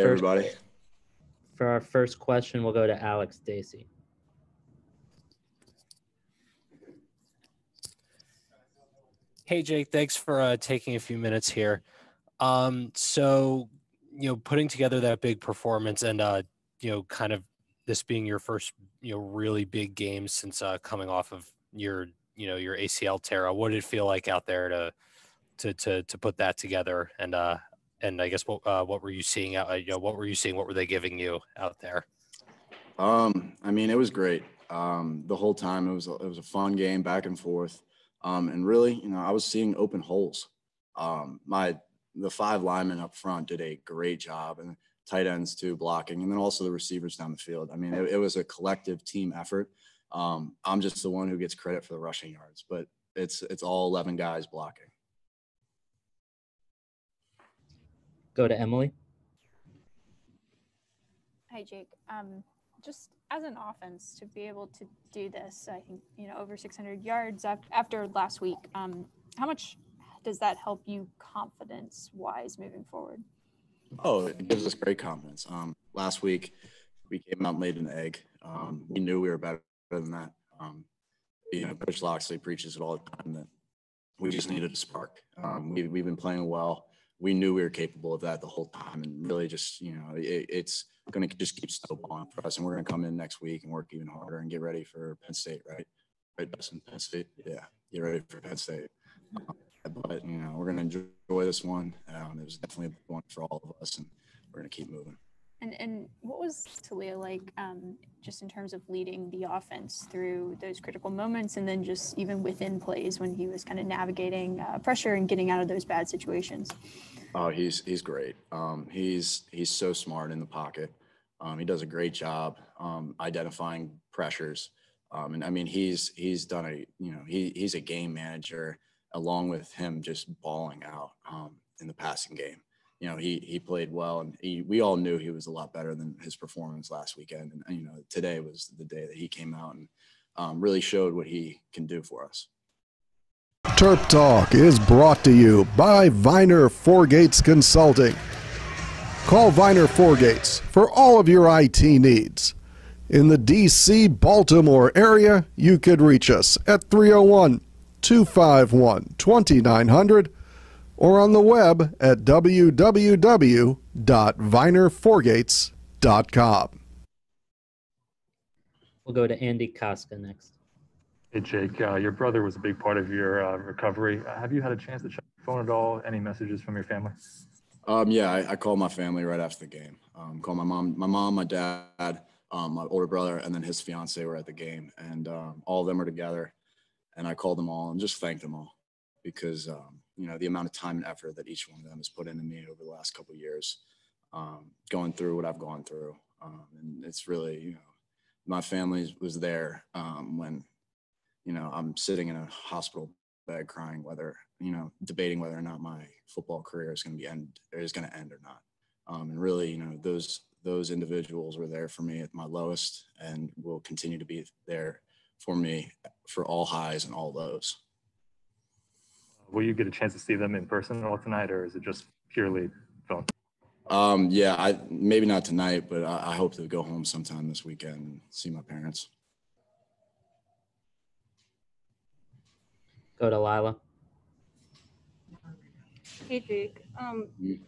Hey, first, everybody. for our first question, we'll go to Alex Dacey. Hey, Jake, thanks for uh, taking a few minutes here. Um, so, you know, putting together that big performance and, uh, you know, kind of this being your first, you know, really big game since uh, coming off of your, you know, your ACL tear, what did it feel like out there to, to, to, to put that together? And, uh, and I guess what, uh, what were you seeing out, uh, you know, what were you seeing? What were they giving you out there? Um, I mean, it was great. Um, the whole time it was a, it was a fun game, back and forth. Um, and really, you know, I was seeing open holes. Um, my the five linemen up front did a great job, and tight ends too blocking, and then also the receivers down the field. I mean, it, it was a collective team effort. Um, I'm just the one who gets credit for the rushing yards, but it's it's all 11 guys blocking. Go to Emily. Hi, Jake. Um, just as an offense to be able to do this, I think you know over 600 yards after last week. Um, how much does that help you confidence-wise moving forward? Oh, it gives us great confidence. Um, last week, we came out and laid an egg. Um, we knew we were better than that. Um, you know, Coach Locksley preaches it all the time that we just needed a spark. Um, we, we've been playing well. We knew we were capable of that the whole time, and really just you know, it, it's going to just keep snowballing for us. And we're going to come in next week and work even harder and get ready for Penn State, right? Right, Dustin? Penn State, yeah, get ready for Penn State. Um, but you know, we're going to enjoy this one. Um, it was definitely a one for all of us, and we're going to keep moving. And and what was Taulia like, um, just in terms of leading the offense through those critical moments, and then just even within plays when he was kind of navigating uh, pressure and getting out of those bad situations? Oh, he's he's great. Um, he's he's so smart in the pocket. Um, he does a great job um, identifying pressures. Um, and I mean, he's he's done a you know he he's a game manager along with him just balling out um, in the passing game. You know, he he played well, and he, we all knew he was a lot better than his performance last weekend. And you know, today was the day that he came out and um, really showed what he can do for us. Terp Talk is brought to you by Viner Forgates Consulting. Call Viner Forgates for all of your IT needs. In the DC Baltimore area, you could reach us at 301 251 2900 or on the web at www.vinerforgates.com. We'll go to Andy Kostka next. Hey, Jake, uh, your brother was a big part of your uh, recovery. Uh, have you had a chance to check your phone at all? Any messages from your family? Um, yeah, I, I called my family right after the game. Um, called my mom, my mom, my dad, um, my older brother, and then his fiance were at the game, and um, all of them were together. And I called them all and just thanked them all because um, you know the amount of time and effort that each one of them has put into me over the last couple of years, um, going through what I've gone through, um, and it's really you know my family was there um, when you know I'm sitting in a hospital bed crying whether you know debating whether or not my football career is going to be end or is going to end or not. Um, and really you know those those individuals were there for me at my lowest and will continue to be there for me for all highs and all lows Will you get a chance to see them in person all tonight, or is it just purely phone? um, yeah i maybe not tonight but I, I hope to go home sometime this weekend and see my parents Go to Lila. Hey Jake, um, Mm.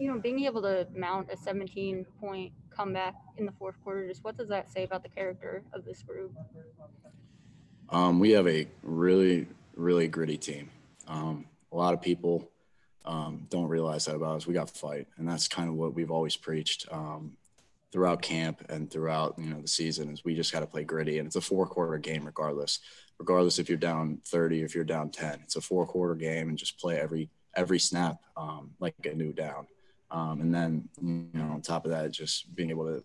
you know, being able to mount a 17 point comeback in the fourth quarter, just what does that say about the character of this group? Um, we have a really, really gritty team. Um, a lot of people um, don't realize that about us. We got fight, and that's kind of what we've always preached um, throughout camp and throughout you know the season. Is we just got to play gritty, and it's a four quarter game regardless. Regardless if you're down 30, if you're down 10, it's a four quarter game, and just play every every snap um, like a new down. Um, and then you know on top of that, just being able to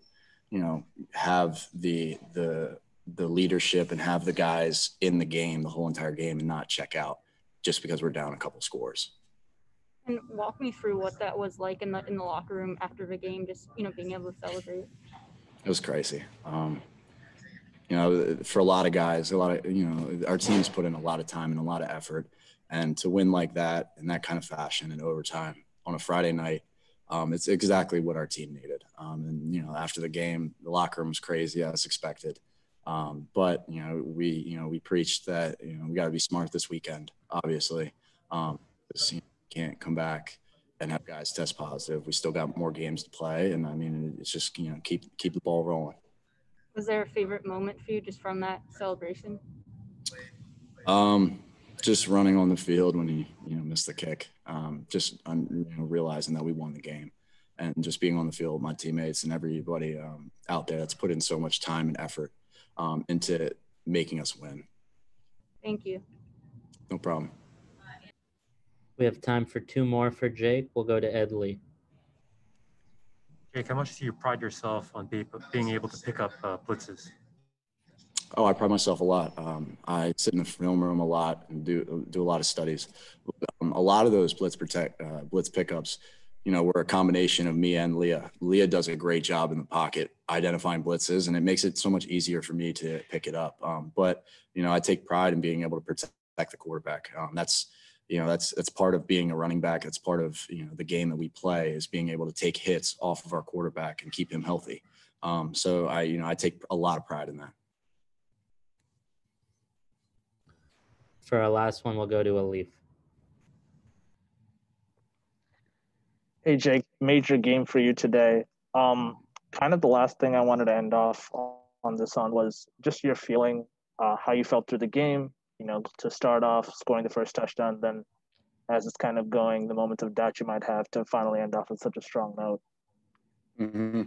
you know have the the the leadership and have the guys in the game the whole entire game and not check out just because we're down a couple scores. And walk me through what that was like in the in the locker room after the game, just you know, being able to celebrate. It was crazy. Um, you know, for a lot of guys, a lot of you know, our teams put in a lot of time and a lot of effort, and to win like that in that kind of fashion in overtime on a Friday night, um, it's exactly what our team needed. Um, and you know, after the game, the locker room was crazy as expected. Um, but you know, we you know we preached that you know we got to be smart this weekend. Obviously, um, this, you know, can't come back and have guys test positive. We still got more games to play, and I mean, it's just you know keep keep the ball rolling. Was there a favorite moment for you just from that celebration? Um, just running on the field when he you know missed the kick. Um, just um, you know realizing that we won the game, and just being on the field with my teammates and everybody um, out there that's put in so much time and effort um, into making us win. Thank you. No problem. We have time for two more for Jake. We'll go to Ed Lee. Jake, how much do you pride yourself on be, being able to pick up uh, blitzes? Oh, I pride myself a lot. Um, I sit in the film room a lot and do do a lot of studies. Um, a lot of those blitz protect uh, blitz pickups, you know, we're a combination of me and Leah. Leah does a great job in the pocket identifying blitzes, and it makes it so much easier for me to pick it up. Um, but you know, I take pride in being able to protect the quarterback. Um, that's you know that's that's part of being a running back. That's part of you know the game that we play is being able to take hits off of our quarterback and keep him healthy. Um, so I you know I take a lot of pride in that. For our last one, we'll go to Alif. Hey Jake, major game for you today. Um, kind of the last thing I wanted to end off on this on was just your feeling, uh, how you felt through the game. You know, to start off scoring the first touchdown, then as it's kind of going, the moments of doubt you might have to finally end off with such a strong note. Mm-hmm.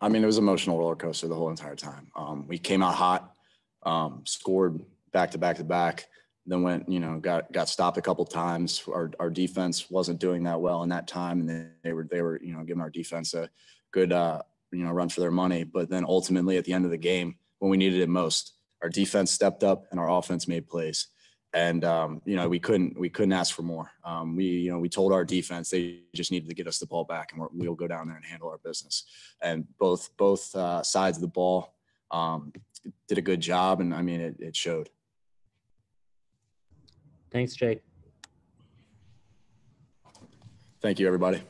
I mean, it was emotional roller coaster the whole entire time. Um, we came out hot, um, scored back to back to back, then went, you know, got got stopped a couple times. Our our defense wasn't doing that well in that time, and they were they were you know giving our defense a good uh, you know run for their money. But then ultimately at the end of the game, when we needed it most, our defense stepped up and our offense made plays. And um, you know we couldn't we couldn't ask for more. Um, we you know we told our defense they just needed to get us the ball back, and we'll go down there and handle our business. And both both uh, sides of the ball um, did a good job, and I mean it, it showed. Thanks, Jake. Thank you, everybody.